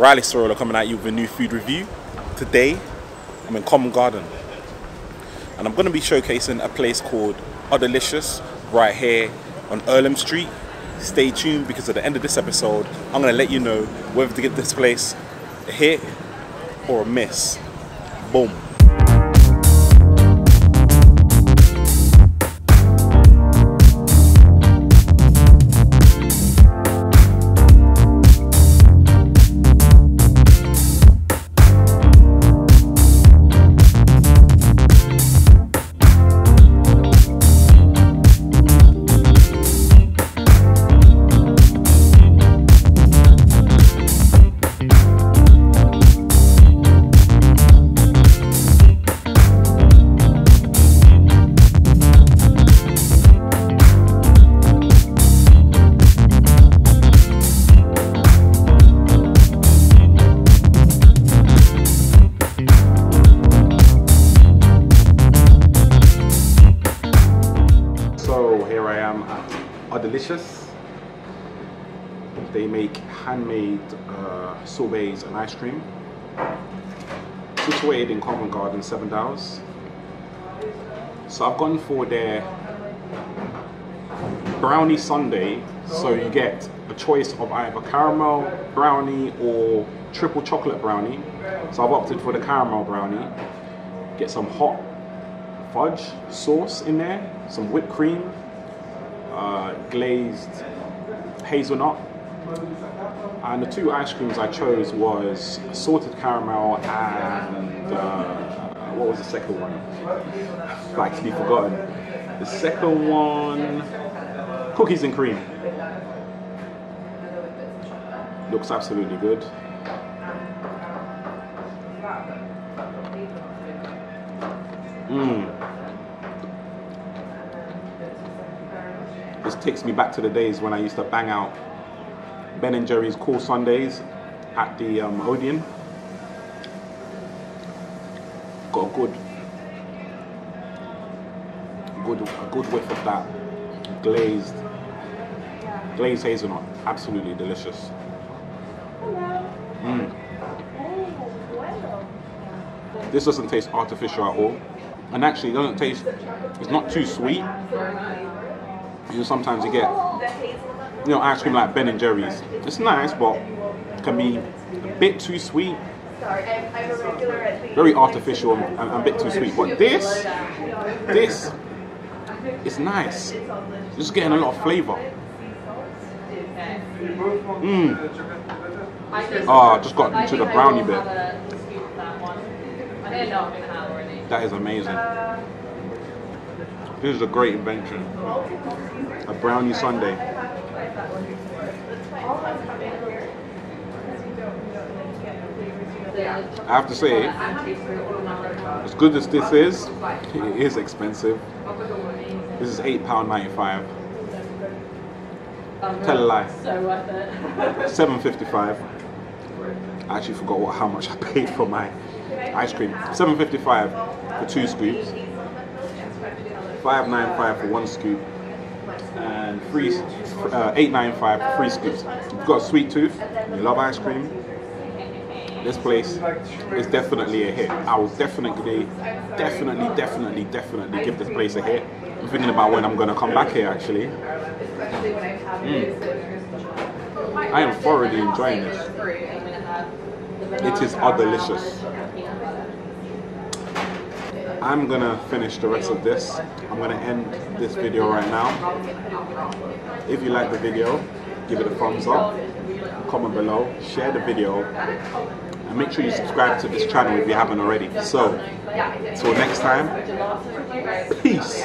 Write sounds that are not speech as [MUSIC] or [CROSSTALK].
Riley Serola coming at you with a new food review. Today, I'm in Covent Garden. And I'm going to be showcasing a place called Udderlicious right here on Earlham Street. Stay tuned because at the end of this episode, I'm going to let you know whether to give this place a hit or a miss. Boom. At Udderlicious. They make handmade uh, sorbets and ice cream. Situated in Covent Garden, Seven Dials. So I've gone for their brownie sundae. So you get a choice of either caramel brownie or triple chocolate brownie. So I've opted for the caramel brownie. Get some hot fudge sauce in there, some whipped cream, uh, glazed hazelnut. And the two ice creams I chose was salted caramel and uh, what was the second one? I've actually forgotten. The second one, cookies and cream. Looks absolutely good. Mmm. This takes me back to the days when I used to bang out Ben and Jerry's Cool Sundays at the um, Odeon. Got a good, good, a good whiff of that glazed, glazed hazelnut. Absolutely delicious. Mm. This doesn't taste artificial at all, and actually it doesn't taste. It's not too sweet. You sometimes you get, you know, ice cream like Ben and Jerry's. It's nice, but can be a bit too sweet, very artificial and, a bit too sweet. But this, this, it's nice. Just getting a lot of flavor. Mmm. Oh, I just got into the brownie bit. That is amazing. This is a great invention. A brownie sundae. I have to say, as good as this is, it is expensive. This is £8.95. Tell a lie. So worth it. [LAUGHS] Seven fifty-five. I actually forgot what how much I paid for my ice cream. Seven fifty-five for two scoops. Five nine five for one scoop, and three uh, eight nine five for three scoops. You've got sweet tooth, you love ice cream. This place is definitely a hit. I will definitely, definitely, definitely, definitely give this place a hit. I'm thinking about when I'm gonna come back here actually. Mm. I am thoroughly enjoying this. It is delicious. I'm gonna finish the rest of this. I'm gonna end this video right now. If you like the video, give it a thumbs up, comment below, share the video, and make sure you subscribe to this channel if you haven't already. So, till next time, peace.